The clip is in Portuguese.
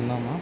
చేసుకుందామా